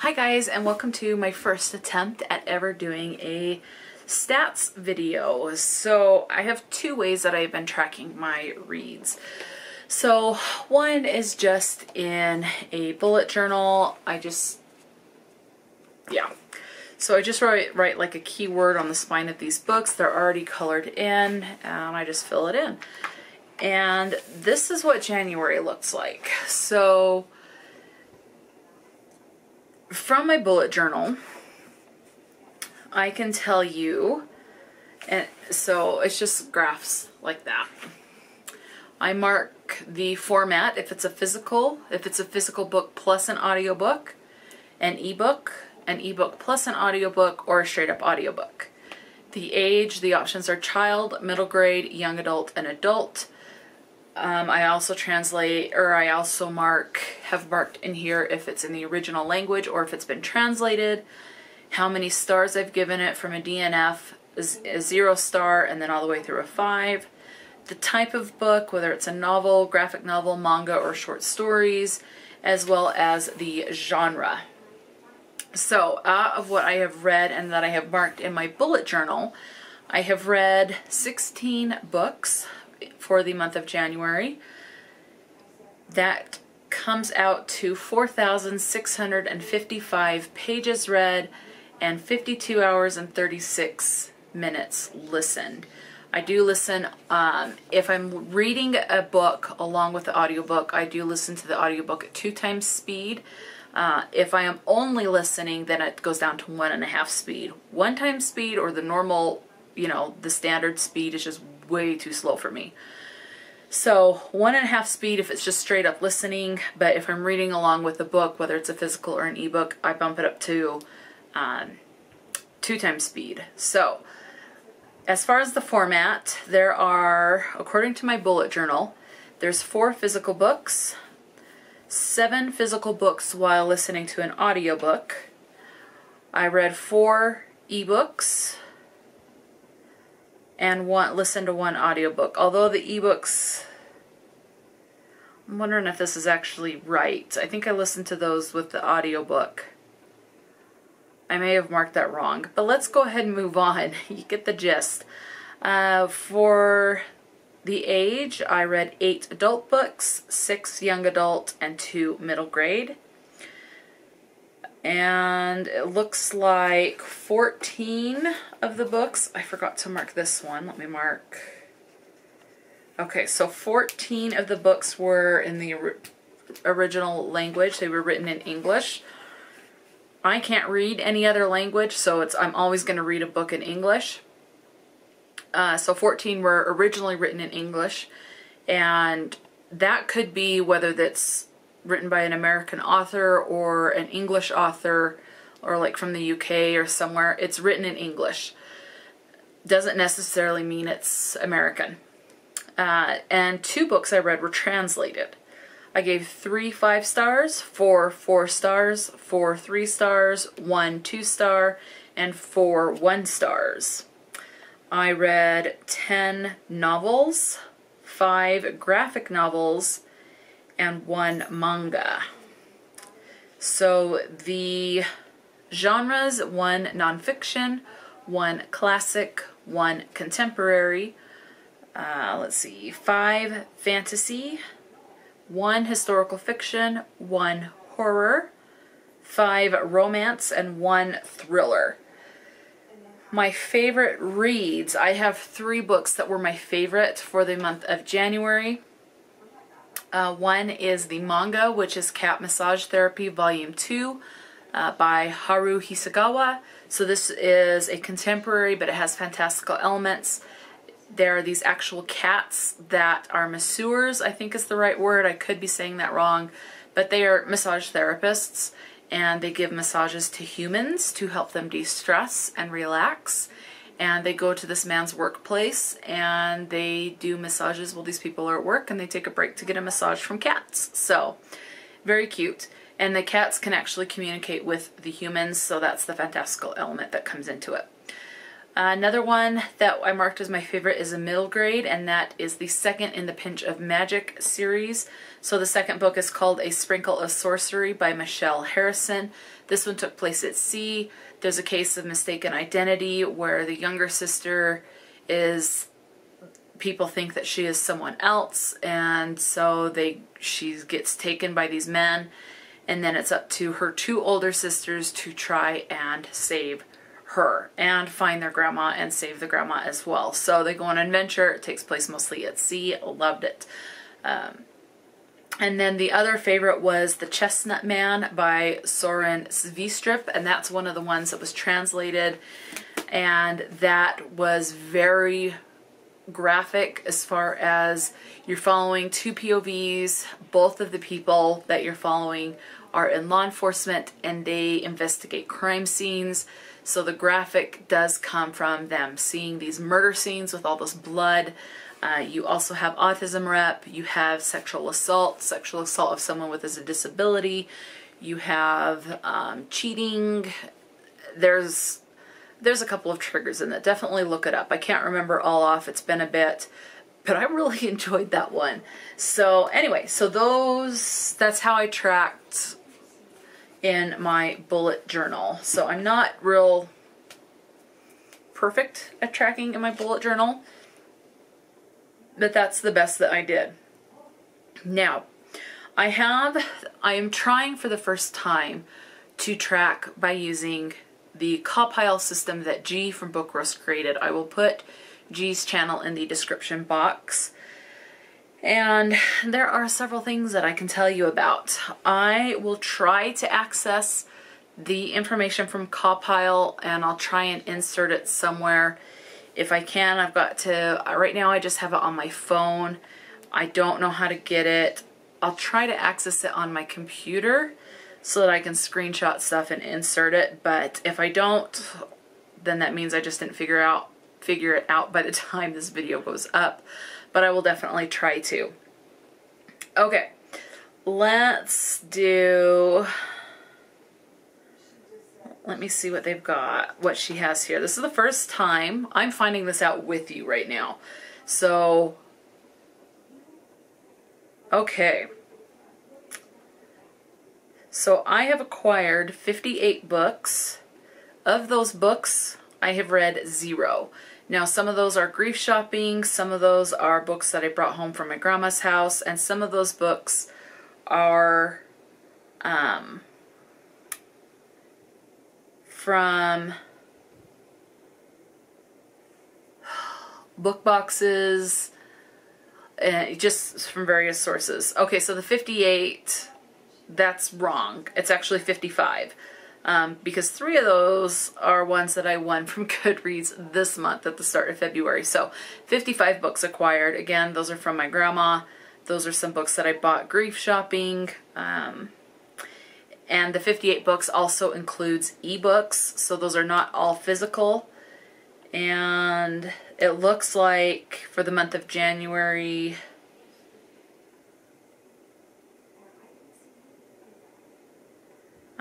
Hi guys and welcome to my first attempt at ever doing a stats video. So I have two ways that I've been tracking my reads. So one is just in a bullet journal. I just, yeah. So I just write, write like a keyword on the spine of these books. They're already colored in and I just fill it in. And this is what January looks like. So from my bullet journal, I can tell you, and so it's just graphs like that. I mark the format if it's a physical, if it's a physical book plus an audiobook, an ebook, an ebook plus an audiobook, or a straight up audiobook. The age, the options are child, middle grade, young adult, and adult. Um, I also translate, or I also mark, have marked in here if it's in the original language or if it's been translated, how many stars I've given it from a DNF, a zero star, and then all the way through a five. The type of book, whether it's a novel, graphic novel, manga, or short stories, as well as the genre. So, out of what I have read and that I have marked in my bullet journal, I have read 16 books for the month of January. That comes out to 4,655 pages read and 52 hours and 36 minutes listened. I do listen, um, if I'm reading a book along with the audiobook, I do listen to the audiobook at two times speed. Uh, if I am only listening, then it goes down to one and a half speed. One time speed or the normal, you know, the standard speed is just way too slow for me. So one and a half speed if it's just straight up listening, but if I'm reading along with the book, whether it's a physical or an ebook, I bump it up to um, two times speed. So as far as the format, there are, according to my bullet journal, there's four physical books, seven physical books while listening to an audiobook. I read four ebooks, and one listen to one audiobook. Although the ebooks I'm wondering if this is actually right. I think I listened to those with the audiobook. I may have marked that wrong, but let's go ahead and move on. you get the gist. Uh, for the age, I read eight adult books, six young adult, and two middle grade and it looks like 14 of the books. I forgot to mark this one. Let me mark. Okay, so 14 of the books were in the original language. They were written in English. I can't read any other language, so it's I'm always going to read a book in English. Uh, so 14 were originally written in English, and that could be whether that's written by an American author or an English author or like from the UK or somewhere. It's written in English. Doesn't necessarily mean it's American. Uh, and two books I read were translated. I gave three five stars, four four stars, four three stars, one two star, and four one stars. I read 10 novels, five graphic novels, and one manga. So the genres, one nonfiction, one classic, one contemporary, uh, let's see, five fantasy, one historical fiction, one horror, five romance, and one thriller. My favorite reads, I have three books that were my favorite for the month of January. Uh, one is the manga, which is Cat Massage Therapy Volume 2 uh, by Haru Hisakawa. So this is a contemporary, but it has fantastical elements. There are these actual cats that are masseurs, I think is the right word. I could be saying that wrong. But they are massage therapists, and they give massages to humans to help them de-stress and relax and they go to this man's workplace and they do massages while these people are at work and they take a break to get a massage from cats. So, very cute. And the cats can actually communicate with the humans, so that's the fantastical element that comes into it. Another one that I marked as my favorite is a middle grade, and that is the second in the Pinch of Magic series. So the second book is called A Sprinkle of Sorcery by Michelle Harrison. This one took place at sea. There's a case of mistaken identity where the younger sister is people think that she is someone else and so they she gets taken by these men and then it's up to her two older sisters to try and save her and find their grandma and save the grandma as well. So they go on an adventure. It takes place mostly at sea. Loved it. Um, and then the other favorite was The Chestnut Man by Soren Sveistrup, and that's one of the ones that was translated, and that was very graphic as far as you're following two POVs. Both of the people that you're following are in law enforcement, and they investigate crime scenes. So the graphic does come from them seeing these murder scenes with all this blood. Uh, you also have autism rep, you have sexual assault, sexual assault of someone with a disability, you have um, cheating. There's there's a couple of triggers in that. Definitely look it up. I can't remember all off. It's been a bit, but I really enjoyed that one. So anyway, so those that's how I tracked in my bullet journal. So I'm not real perfect at tracking in my bullet journal, but that's the best that I did. Now, I have, I am trying for the first time to track by using the CAWPILE system that G from Book created. I will put G's channel in the description box. And there are several things that I can tell you about. I will try to access the information from CAWPILE and I'll try and insert it somewhere if I can. I've got to, uh, right now I just have it on my phone. I don't know how to get it. I'll try to access it on my computer so that I can screenshot stuff and insert it, but if I don't, then that means I just didn't figure out figure it out by the time this video goes up, but I will definitely try to. Okay, let's do, let me see what they've got, what she has here. This is the first time I'm finding this out with you right now. So, okay. So I have acquired 58 books. Of those books, I have read zero. Now some of those are grief shopping, some of those are books that I brought home from my grandma's house, and some of those books are um, from book boxes, uh, just from various sources. Okay, so the 58 that's wrong. It's actually 55. Um, because three of those are ones that I won from Goodreads this month at the start of February. So 55 books acquired. Again, those are from my grandma. Those are some books that I bought grief shopping. Um, and the 58 books also includes ebooks, so those are not all physical. And it looks like for the month of January,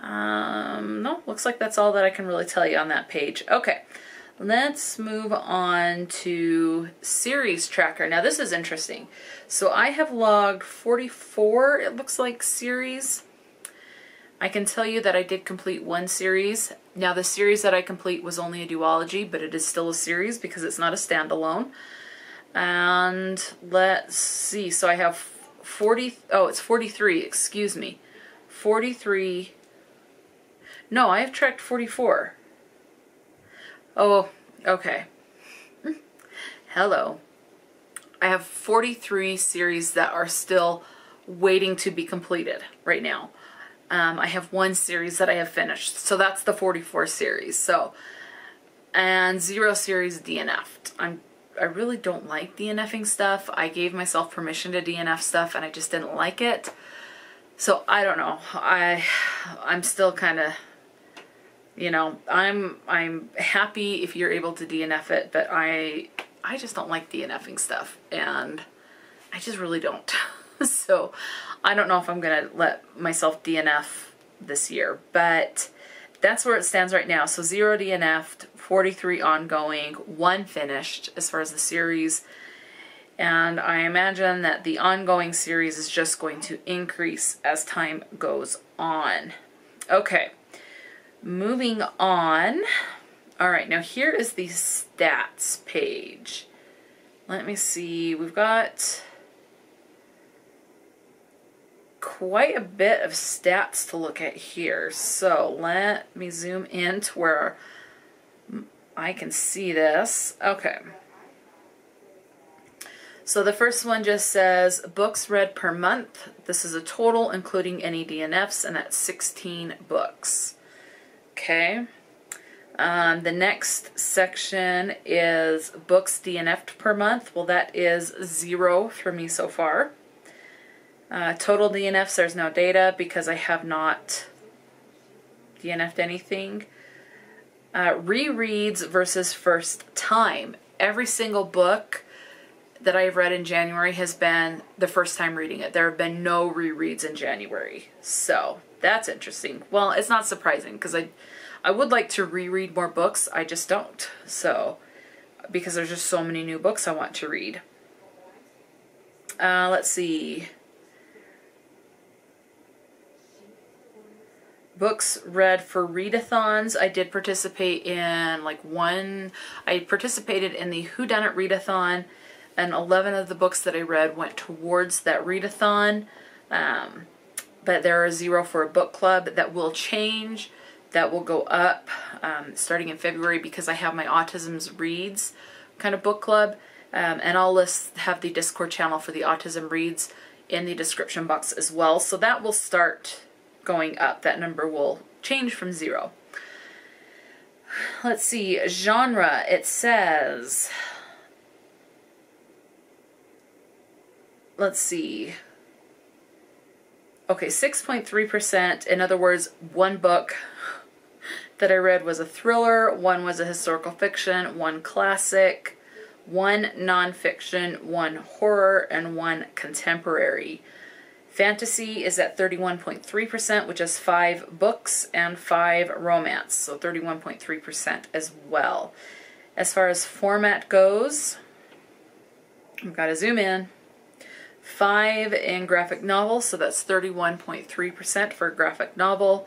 Um, no, looks like that's all that I can really tell you on that page. Okay, let's move on to series tracker. Now this is interesting. So I have logged 44, it looks like, series. I can tell you that I did complete one series. Now the series that I complete was only a duology, but it is still a series because it's not a standalone. And let's see, so I have 40, oh, it's 43, excuse me. 43 no, I have tracked 44. Oh, okay. Hello. I have 43 series that are still waiting to be completed right now. Um, I have one series that I have finished, so that's the 44 series. So, and zero series DNF'd. I'm I really don't like DNFing stuff. I gave myself permission to DNF stuff and I just didn't like it. So I don't know. I I'm still kind of you know, I'm I'm happy if you're able to DNF it, but I I just don't like DNFing stuff, and I just really don't. so I don't know if I'm gonna let myself DNF this year, but that's where it stands right now. So zero DNF'd, 43 ongoing, one finished as far as the series. And I imagine that the ongoing series is just going to increase as time goes on. Okay, moving on. All right, now here is the stats page. Let me see, we've got quite a bit of stats to look at here. So let me zoom in to where I can see this. Okay. So the first one just says books read per month. This is a total including any DNFs and that's 16 books. Okay. Um, the next section is books DNF'd per month. Well, that is zero for me so far. Uh, total DNFs, there's no data because I have not DNF'd anything. Uh, rereads versus first time. Every single book that I've read in January has been the first time reading it. There have been no rereads in January. So that's interesting. Well, it's not surprising because I, I would like to reread more books. I just don't. So, because there's just so many new books I want to read. Uh, let's see. Books read for readathons. I did participate in like one, I participated in the Who Done It readathon and 11 of the books that I read went towards that readathon. Um, but there are zero for a book club that will change. That will go up um, starting in February because I have my Autism's Reads kind of book club. Um, and I'll list have the Discord channel for the Autism Reads in the description box as well. So that will start going up. That number will change from zero. Let's see, genre, it says, let's see, okay, 6.3%, in other words, one book that I read was a thriller, one was a historical fiction, one classic, one nonfiction, one horror, and one contemporary. Fantasy is at 31.3%, which is five books and five romance, so 31.3% as well. As far as format goes, I've got to zoom in. Five in graphic novel, so that's 31.3% for a graphic novel.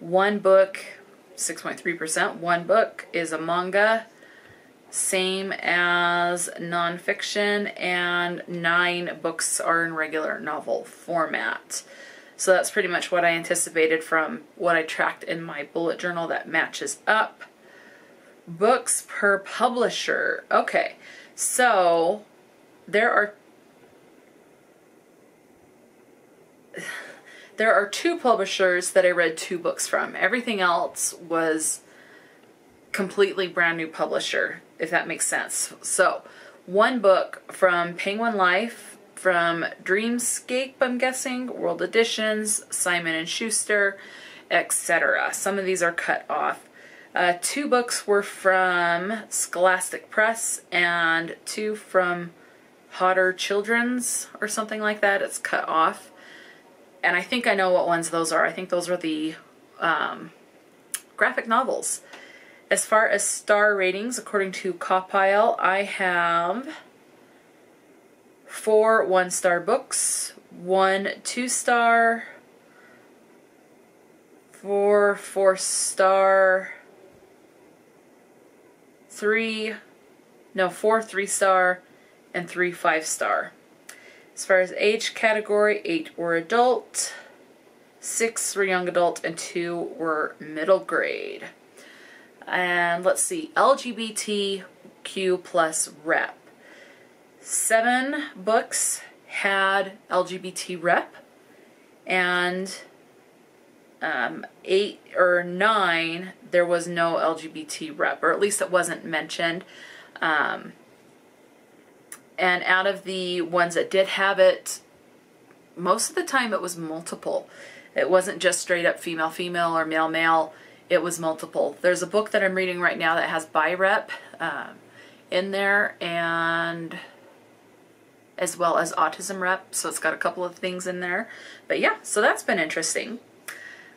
One book, 6.3%. One book is a manga same as nonfiction, and nine books are in regular novel format. So that's pretty much what I anticipated from what I tracked in my bullet journal that matches up. Books per publisher. Okay, so there are there are two publishers that I read two books from. Everything else was completely brand new publisher if that makes sense. So, one book from Penguin Life, from Dreamscape, I'm guessing, World Editions, Simon and Schuster, etc. Some of these are cut off. Uh, two books were from Scholastic Press and two from Hodder Children's or something like that. It's cut off. And I think I know what ones those are. I think those are the um, graphic novels. As far as star ratings, according to Cawpile, I have four one-star books, one two-star, four four-star, three, no, four three-star, and three five-star. As far as age category, eight were adult, six were young adult, and two were middle grade. And let's see, LGBTQ plus rep. Seven books had LGBT rep, and um, eight or nine, there was no LGBT rep, or at least it wasn't mentioned. Um, and out of the ones that did have it, most of the time it was multiple. It wasn't just straight up female female or male male it was multiple. There's a book that I'm reading right now that has bi rep um, in there and as well as autism rep, so it's got a couple of things in there. But yeah, so that's been interesting.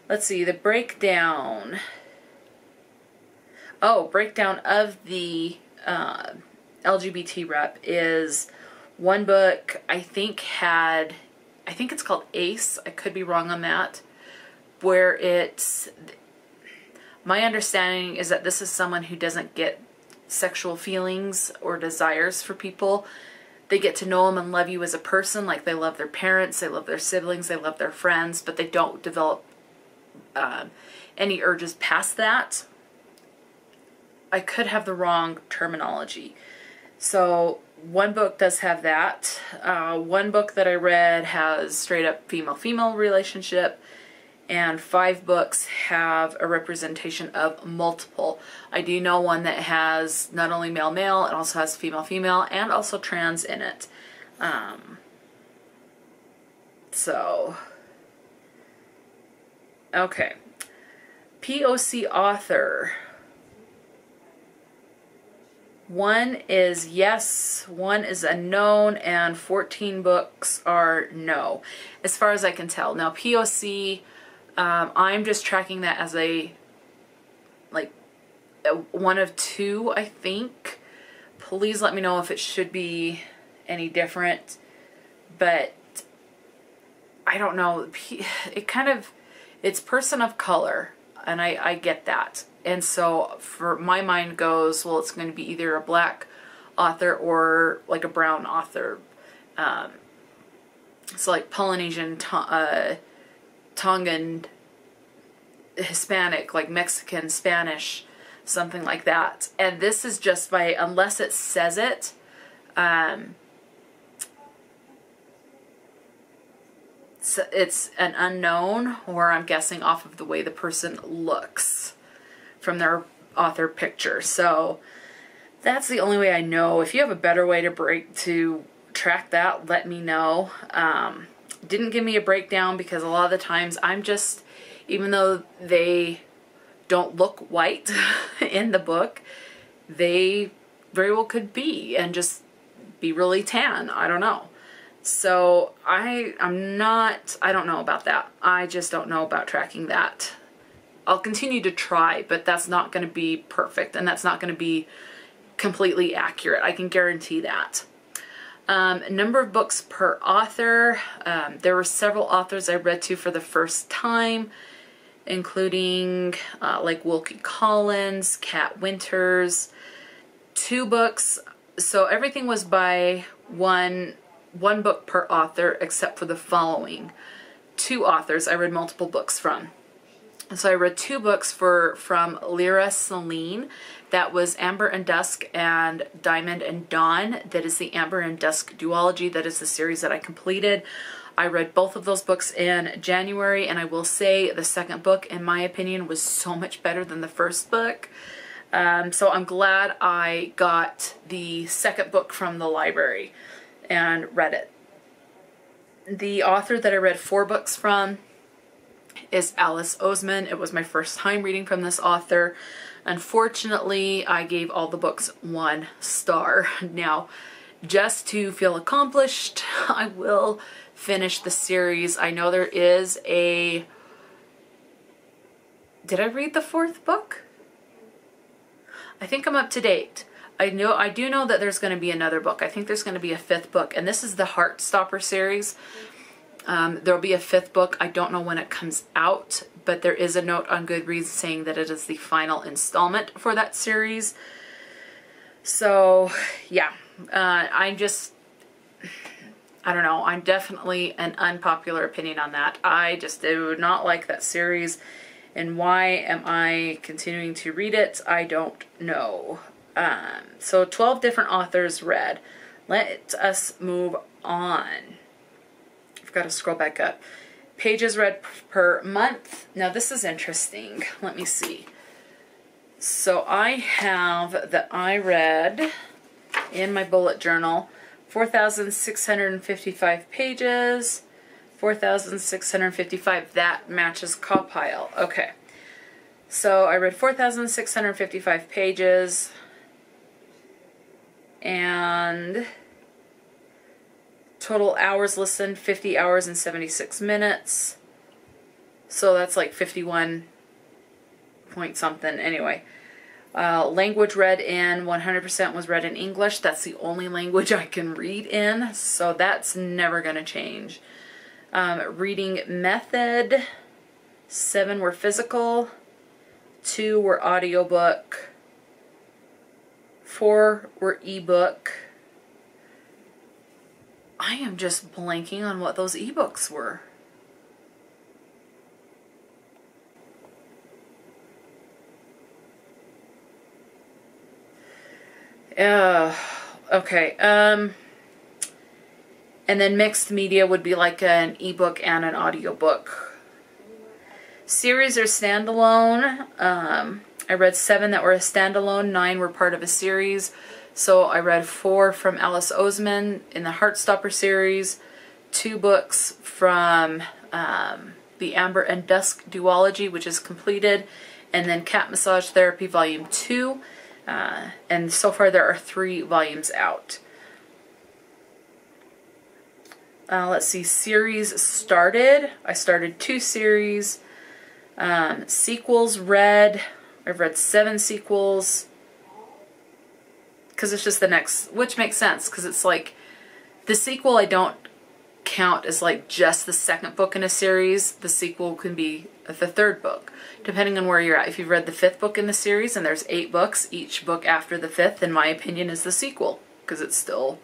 Let's see, the breakdown. oh, breakdown of the uh, LGBT rep is one book I think had, I think it's called Ace. I could be wrong on that. Where it's, my understanding is that this is someone who doesn't get sexual feelings or desires for people. They get to know them and love you as a person, like they love their parents, they love their siblings, they love their friends, but they don't develop uh, any urges past that. I could have the wrong terminology. So one book does have that. Uh, one book that I read has straight up female-female relationship and five books have a representation of multiple. I do know one that has not only male-male, it also has female-female, and also trans in it. Um, so, okay. POC author. One is yes, one is unknown, and 14 books are no, as far as I can tell. Now, POC um, I'm just tracking that as a, like, one of two, I think. Please let me know if it should be any different. But I don't know. It kind of, it's person of color, and I, I get that. And so for my mind goes, well, it's going to be either a black author or like a brown author. Um, so like Polynesian, uh, Tongan, Hispanic, like Mexican, Spanish, something like that. And this is just by, unless it says it, um, it's an unknown, or I'm guessing off of the way the person looks from their author picture. So that's the only way I know. If you have a better way to break to track that, let me know. Um, didn't give me a breakdown because a lot of the times I'm just, even though they don't look white in the book, they very well could be and just be really tan. I don't know. So I, I'm not, I don't know about that. I just don't know about tracking that. I'll continue to try, but that's not going to be perfect and that's not going to be completely accurate. I can guarantee that. Um, number of books per author. Um, there were several authors I read to for the first time, including uh, like Wilkie Collins, Cat Winters, two books. So everything was by one one book per author except for the following. Two authors I read multiple books from. So I read two books for from Lyra Selene. That was Amber and Dusk and Diamond and Dawn. That is the Amber and Dusk duology. That is the series that I completed. I read both of those books in January, and I will say the second book, in my opinion, was so much better than the first book. Um, so I'm glad I got the second book from the library and read it. The author that I read four books from is Alice Oseman. It was my first time reading from this author. Unfortunately, I gave all the books one star. Now, just to feel accomplished, I will finish the series. I know there is a... Did I read the fourth book? I think I'm up to date. I know I do know that there's going to be another book. I think there's going to be a fifth book, and this is the Heartstopper series. Um, there'll be a fifth book. I don't know when it comes out, but there is a note on Goodreads saying that it is the final installment for that series. So, yeah, uh, I'm just, I don't know, I'm definitely an unpopular opinion on that. I just do not like that series, and why am I continuing to read it? I don't know. Um, so 12 different authors read. Let us move on got to scroll back up. Pages read per month. Now this is interesting. Let me see. So I have that I read in my bullet journal 4,655 pages. 4,655. That matches Pile. Okay. So I read 4,655 pages. And Total hours listened, 50 hours and 76 minutes. So that's like 51 point something. Anyway, Uh, language read in 100% was read in English. That's the only language I can read in, so that's never going to change. Um, reading method, seven were physical, two were audiobook, four were ebook. I am just blanking on what those ebooks were. Uh, okay. Um, and then mixed media would be like an ebook and an audiobook. Series or standalone. Um, I read seven that were a standalone, nine were part of a series. So I read four from Alice Oseman in the Heartstopper series, two books from um, the Amber and Dusk duology, which is completed, and then Cat Massage Therapy Volume 2. Uh, and so far there are three volumes out. Uh, let's see, series started. I started two series. Um, sequels read. I've read seven sequels. Because it's just the next, which makes sense, because it's like, the sequel I don't count as like just the second book in a series. The sequel can be the third book, depending on where you're at. If you've read the fifth book in the series and there's eight books, each book after the fifth, in my opinion, is the sequel, because it's still,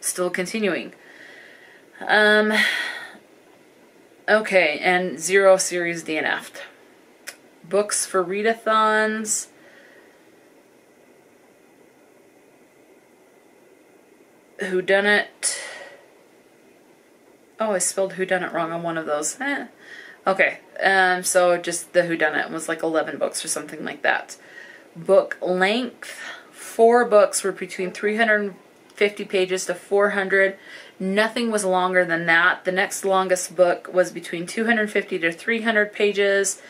still continuing. Um, okay, and zero series DNF'd. Books for readathons. Who done it? Oh, I spelled who done it wrong on one of those. Eh. Okay, um, so just the who done it was like 11 books or something like that. Book length, four books were between 350 pages to 400 Nothing was longer than that. The next longest book was between 250 to 300 pages.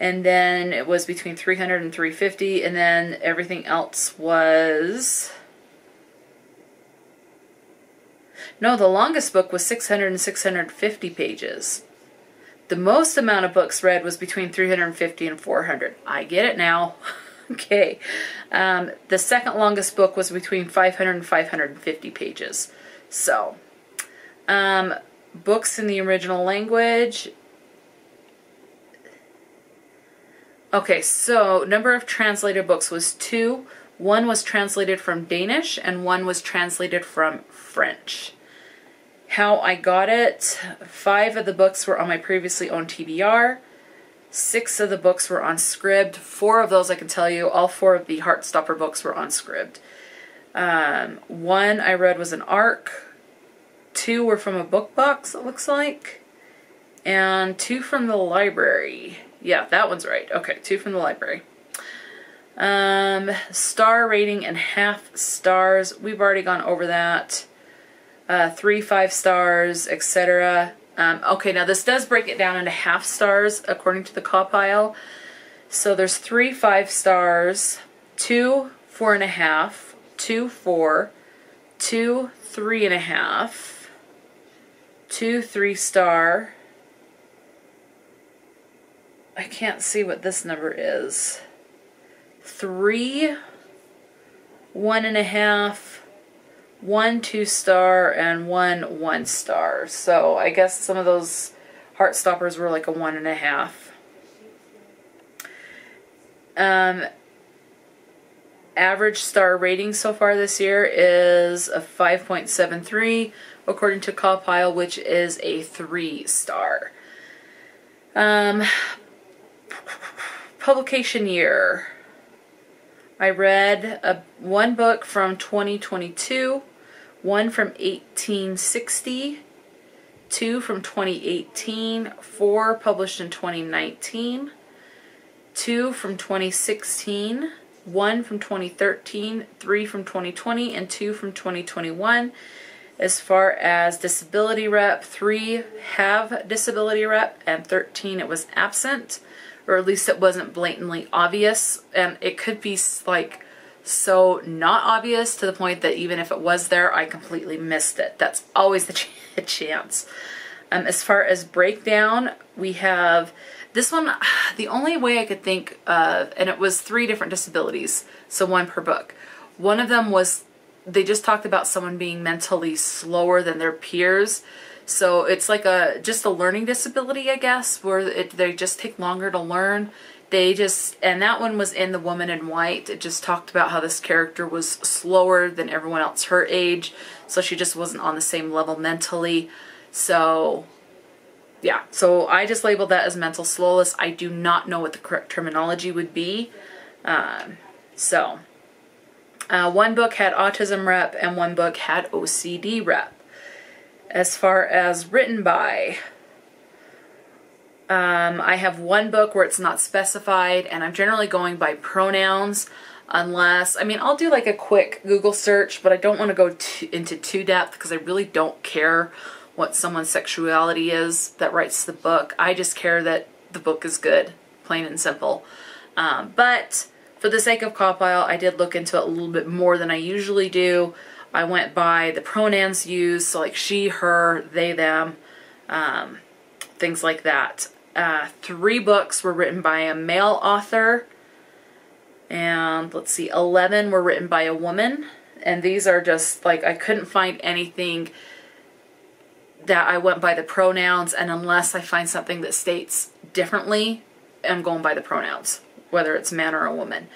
And then it was between 300 and 350. And then everything else was... No, the longest book was 600 and 650 pages. The most amount of books read was between 350 and 400. I get it now. okay. Um, the second longest book was between 500 and 550 pages. So, um, books in the original language. Okay, so number of translated books was two. One was translated from Danish and one was translated from French. How I got it, five of the books were on my previously owned TBR. Six of the books were on Scribd. Four of those I can tell you, all four of the Heartstopper books were on Scribd. Um, one I read was an ARC. Two were from a book box, it looks like. And two from the library. Yeah, that one's right. Okay, two from the library. Um, star rating and half stars. We've already gone over that. Uh, three, five stars, etc. Um, okay, now this does break it down into half stars according to the CAWPILE. So there's three five stars, two four and a half, two four, two three and a half, two three star. I can't see what this number is. Three, one and a half, one two star, and one one star. So I guess some of those heart stoppers were like a one and a half. Um, average star rating so far this year is a 5.73 according to CAWPILE, which is a 3 star. Um, publication year. I read a, one book from 2022, one from 1860, two from 2018, four published in 2019, two from 2016, one from 2013, three from 2020, and two from 2021. As far as disability rep, three have disability rep, and 13 it was absent, or at least it wasn't blatantly obvious. And it could be like so not obvious to the point that even if it was there, I completely missed it. That's always the ch chance. Um, as far as breakdown, we have This one, the only way I could think of, and it was three different disabilities, so one per book. One of them was, they just talked about someone being mentally slower than their peers. So it's like a, just a learning disability, I guess, where it, they just take longer to learn. They just, and that one was in The Woman in White. It just talked about how this character was slower than everyone else her age. So she just wasn't on the same level mentally. So yeah, so I just labeled that as mental slowness. I do not know what the correct terminology would be. Um, so, uh, one book had autism rep and one book had OCD rep. As far as written by, um, I have one book where it's not specified, and I'm generally going by pronouns unless, I mean, I'll do like a quick Google search, but I don't want to go into too depth because I really don't care what someone's sexuality is that writes the book. I just care that the book is good, plain and simple. Um, but for the sake of CAWPILE, I did look into it a little bit more than I usually do. I went by the pronouns used, so like she, her, they, them, um, things like that. Uh, three books were written by a male author, and let's see, 11 were written by a woman. And these are just like, I couldn't find anything that I went by the pronouns, and unless I find something that states differently, I'm going by the pronouns, whether it's man or a woman.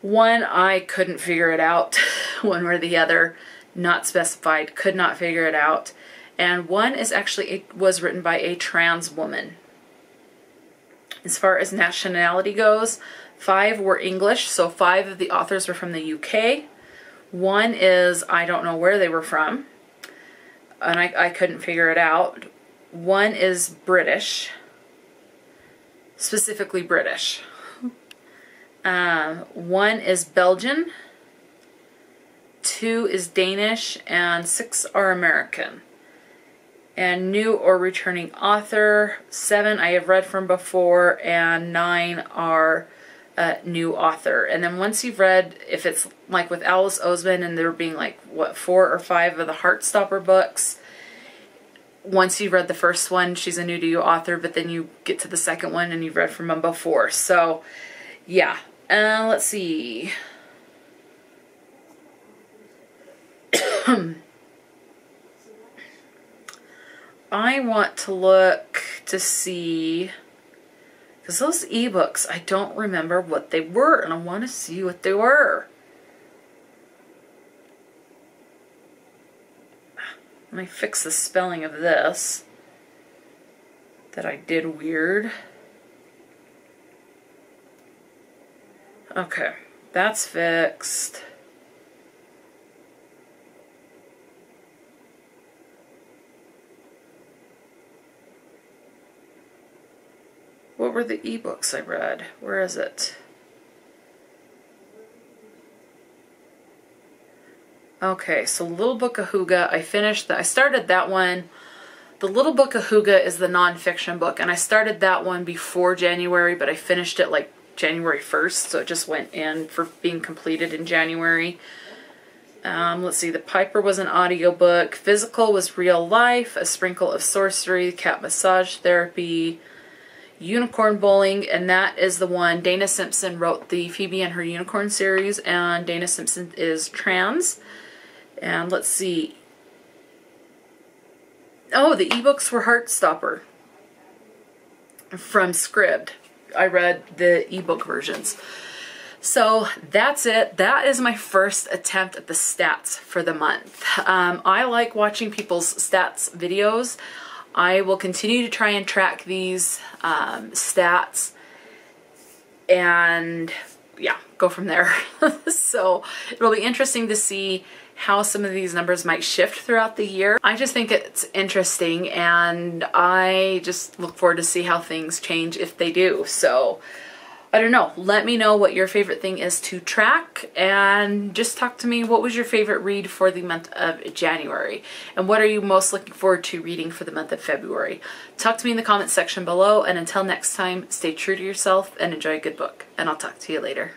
One, I couldn't figure it out, one or the other, not specified, could not figure it out. And one is actually, it was written by a trans woman. As far as nationality goes, five were English, so five of the authors were from the UK. One is, I don't know where they were from and I, I couldn't figure it out. One is British, specifically British. Um, one is Belgian, two is Danish, and six are American. And new or returning author, seven I have read from before, and nine are uh, new author. And then once you've read, if it's like with Alice Oseman and there being like, what, four or five of the Heartstopper books, once you've read the first one, she's a new to you author, but then you get to the second one and you've read from them before. So, yeah. Uh, let's see. I want to look to see because those ebooks, I don't remember what they were, and I want to see what they were. Let me fix the spelling of this that I did weird. Okay, that's fixed. What were the ebooks I read? Where is it? Okay, so Little Book of Hygge, I finished that. I started that one. The Little Book of Hygge is the nonfiction book, and I started that one before January, but I finished it like January 1st, so it just went in for being completed in January. Um, let's see, The Piper was an audiobook. Physical was real life, A Sprinkle of Sorcery, Cat Massage Therapy, Unicorn Bowling, and that is the one Dana Simpson wrote the Phoebe and Her Unicorn series, and Dana Simpson is trans. And let's see. Oh, the ebooks were Heartstopper from Scribd. I read the ebook versions. So that's it. That is my first attempt at the stats for the month. Um, I like watching people's stats videos. I will continue to try and track these um, stats and yeah, go from there. so it'll be interesting to see how some of these numbers might shift throughout the year. I just think it's interesting and I just look forward to see how things change if they do. So I don't know. Let me know what your favorite thing is to track and just talk to me. What was your favorite read for the month of January? And what are you most looking forward to reading for the month of February? Talk to me in the comments section below. And until next time, stay true to yourself and enjoy a good book. And I'll talk to you later.